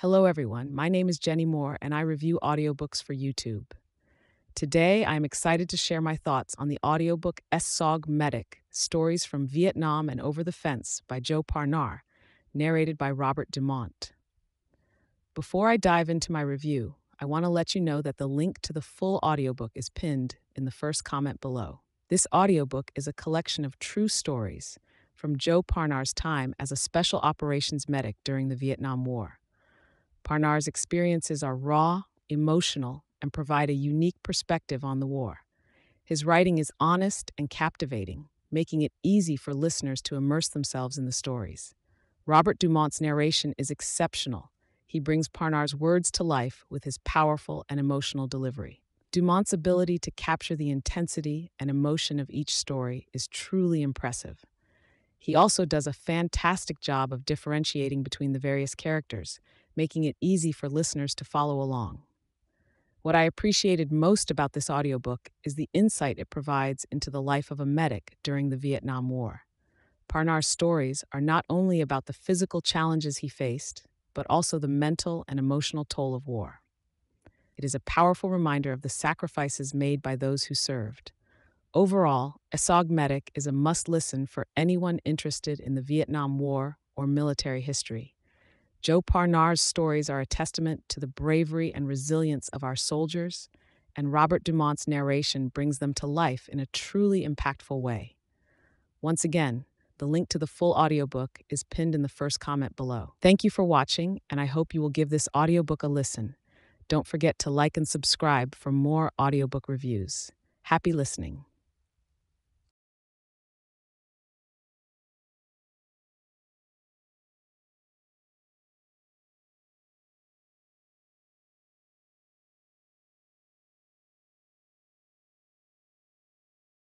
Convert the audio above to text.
Hello, everyone. My name is Jenny Moore, and I review audiobooks for YouTube. Today, I am excited to share my thoughts on the audiobook SOG Medic Stories from Vietnam and Over the Fence by Joe Parnar, narrated by Robert Dumont. Before I dive into my review, I want to let you know that the link to the full audiobook is pinned in the first comment below. This audiobook is a collection of true stories from Joe Parnar's time as a special operations medic during the Vietnam War. Parnar's experiences are raw, emotional, and provide a unique perspective on the war. His writing is honest and captivating, making it easy for listeners to immerse themselves in the stories. Robert Dumont's narration is exceptional. He brings Parnar's words to life with his powerful and emotional delivery. Dumont's ability to capture the intensity and emotion of each story is truly impressive. He also does a fantastic job of differentiating between the various characters, making it easy for listeners to follow along. What I appreciated most about this audiobook is the insight it provides into the life of a medic during the Vietnam War. Parnar's stories are not only about the physical challenges he faced, but also the mental and emotional toll of war. It is a powerful reminder of the sacrifices made by those who served. Overall, SOG Medic is a must listen for anyone interested in the Vietnam War or military history. Joe Parnar's stories are a testament to the bravery and resilience of our soldiers, and Robert Dumont's narration brings them to life in a truly impactful way. Once again, the link to the full audiobook is pinned in the first comment below. Thank you for watching, and I hope you will give this audiobook a listen. Don't forget to like and subscribe for more audiobook reviews. Happy listening.